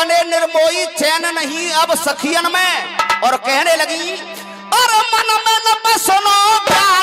बने निर्मोई चैन नहीं अब सखियन में। और कहने लगी और मन में न सुनो प्यार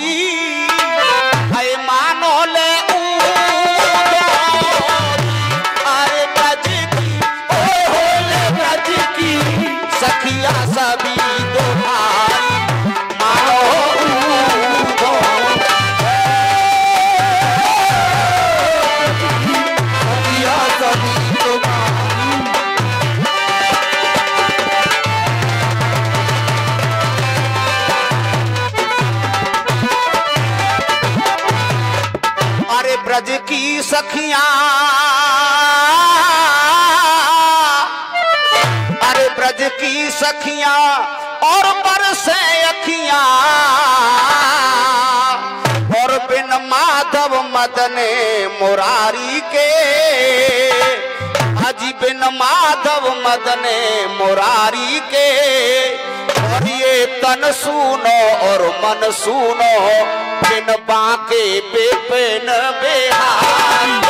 aí. मदन मुरारी के। अजी बिन माधव मदन मुरारी के। और ये तन सुनो और मन सुनो, बिन बाके बेपिन बेहारी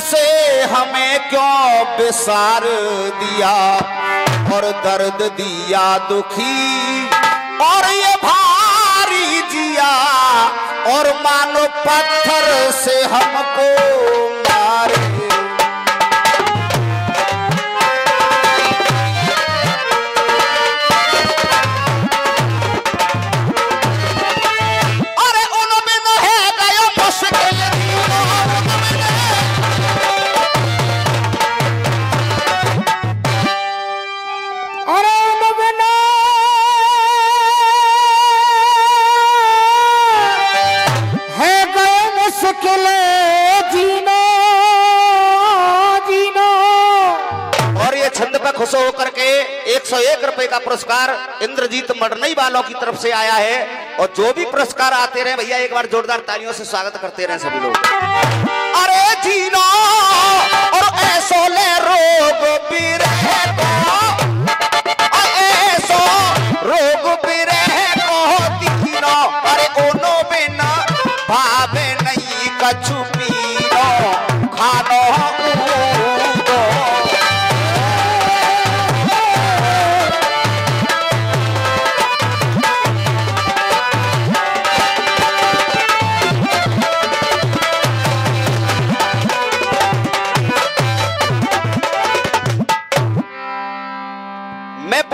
से हमें क्यों बिसार दिया और दर्द दिया दुखी? और ये भारी जिया और मानो पत्थर से हमको पुरस्कार इंद्रजीत मडनई वालों की तरफ़ से आया है और जो भी पुरस्कार आते रहे, भैया, एक बार जोरदार तालियों से स्वागत करते रहे सभी लोग। अरे जीना!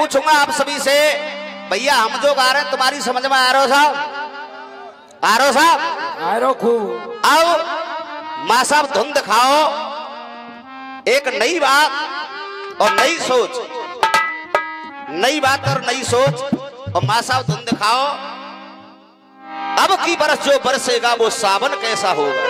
पूछूँगा आप सभी से भैया हम जो गा रहे हैं तुम्हारी समझ में आ रहा हो साहब? आ रहा हो साहब? आरो खूब। आओ माँ साहब धुन दिखाओ एक नई बात और नई सोच। नई बात और नई सोच और माँ साहब धुन दिखाओ अब की बरस जो बरसेगा वो सावन कैसा होगा?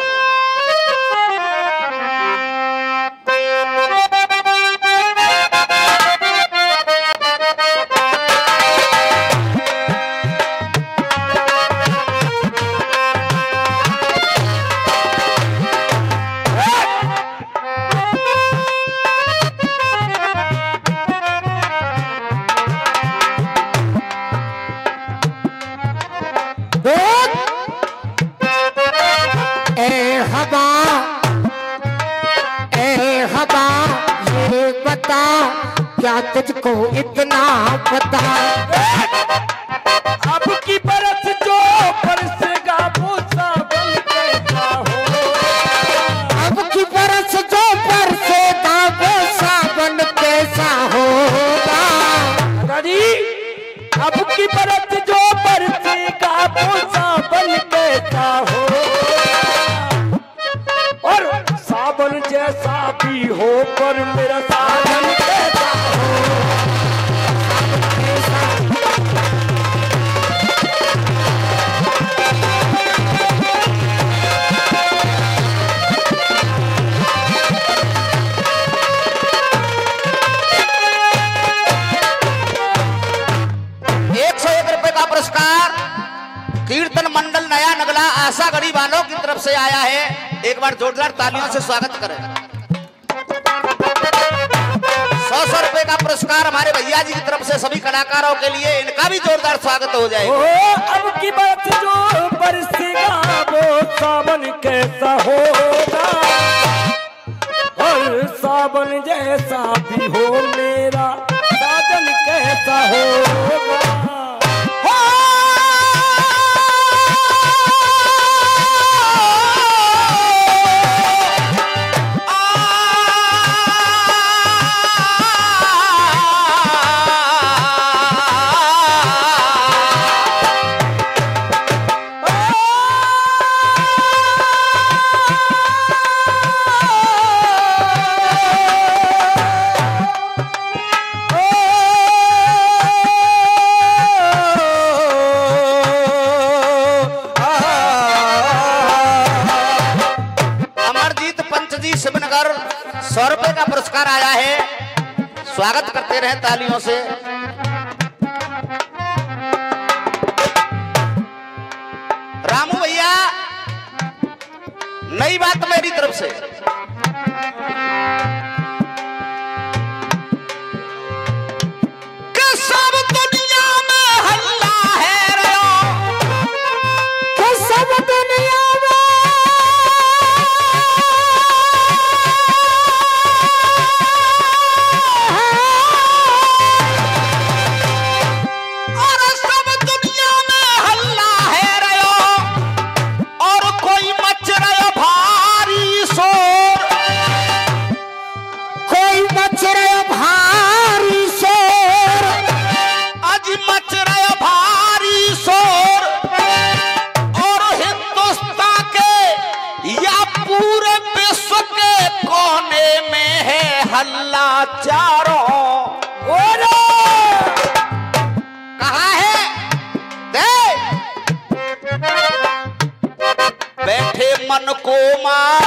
बता क्या तुझको इतना पता। कीर्तन मंडल नया नगला आशा गरीब वालों की तरफ़ से आया है। एक बार जोरदार तालियों से स्वागत करें। पुरस्कार हमारे भैया जी की तरफ़ से सभी कलाकारों के लिए इनका भी जोरदार स्वागत हो जाए अब की बात जो वो सावन कैसा होगा? और सावन जैसा भी हो मेरा, साजन कैसा होगा? स्वागत करते रहे तालियों से। रामू भैया नई बात मेरी तरफ़ से। मार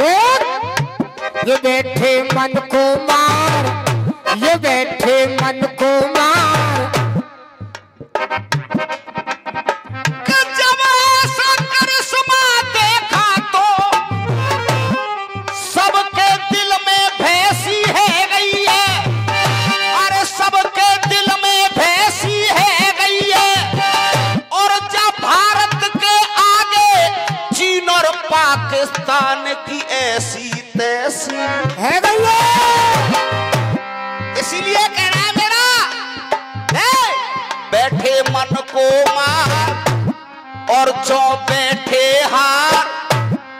देख ये बैठे मन को पाकिस्तान की ऐसी तैसी है भैया। इसीलिए कहना है मेरा है, बैठे मन को मार और जो बैठे हार।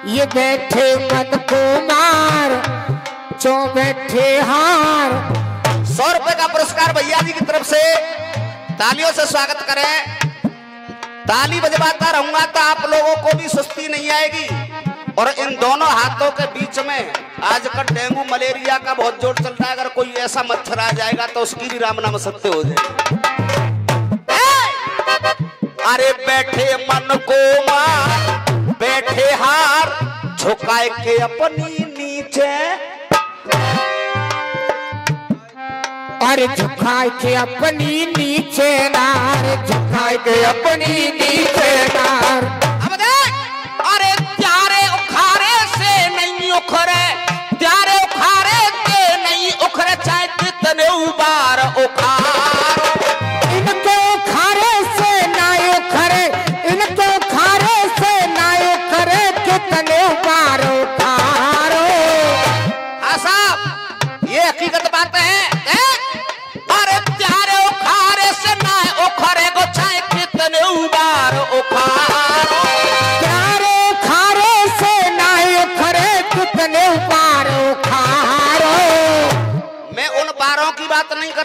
ये बैठे मन को मार जो बैठे हार। सौ रुपए का पुरस्कार भैया जी की तरफ़ से। तालियों से स्वागत करें। ताली बजवाता रहूँगा तो आप लोगों को भी सुस्ती नहीं आएगी। और इन दोनों हाथों के बीच में आजकल डेंगू मलेरिया का बहुत ज़ोर चल रहा है। अगर कोई ऐसा मच्छर आ जाएगा तो उसकी भी राम नाम सत्य हो जाएगी। अरे बैठे मन को मार बैठे हार झुकाए के अपनी नीचे। अरे झुकाए के अपनी नीचे नार झुकाए के अपनी नीचे नार। नहीं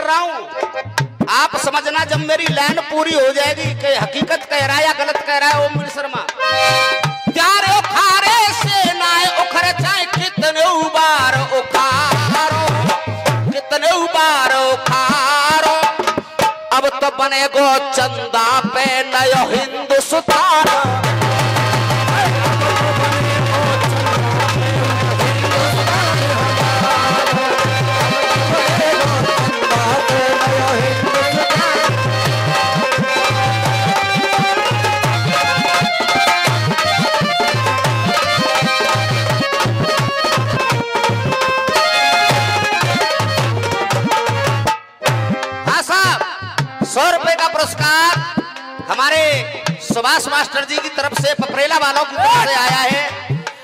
रहा हूँ। आप समझना जब मेरी लाइन पूरी हो जाएगी कि हकीकत कह रहा है या गलत कह रहा है, ओम शर्मा। उखारे से चाहे कितने उबार उखारो, कितने उबार उखारो। अब तो बनेगो चंदा पे नयो हिंदुस्तान। का पुरस्कार हमारे सुभाष मास्टर जी की तरफ़ से पपरेला वालों की तरफ़ से आया है।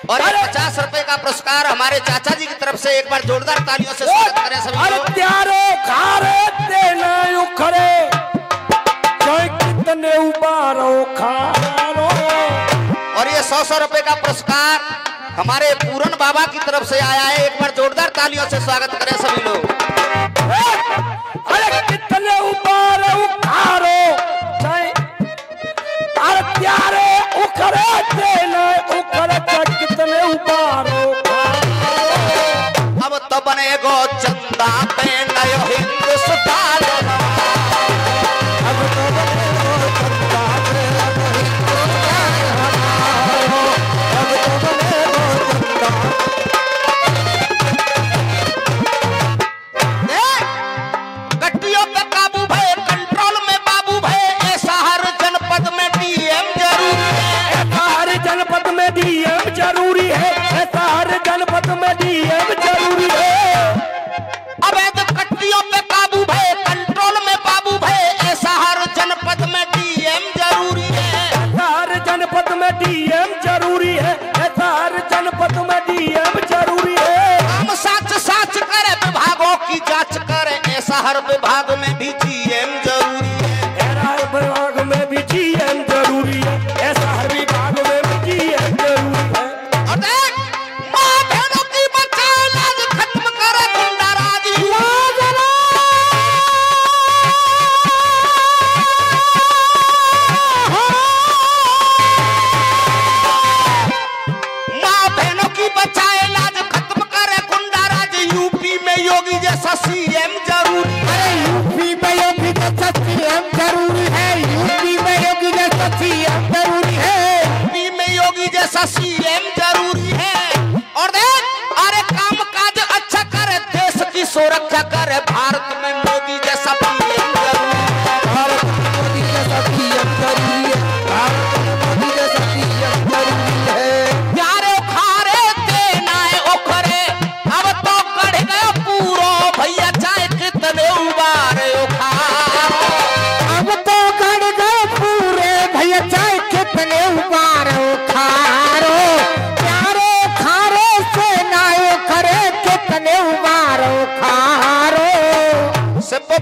और ये पचास रुपए का पुरस्कार हमारे चाचा जी की तरफ़ से एक बार जोरदार तालियों से स्वागत करें सभी लोग। त्यारे खारे देना उखरे कितने उबारो खारो और ये सौ सौ रुपए का पुरस्कार हमारे पूरन बाबा की तरफ़ से आया है। एक बार जोरदार तालियों से स्वागत करें सभी लोग। अरे कितने ऊपर खारो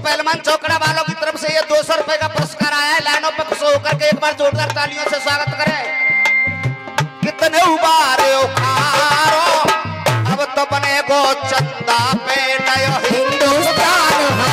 पहलवान चौकड़ा वालों की तरफ़ से ये दो सौ रुपए का पुरस्कार आया है। लाइनों पर खुश होकर के एक बार जोरदार तालियों से स्वागत करें। कितने उबारे खारो अब तो बने गो चंदा पे नयो हिंदुस्तान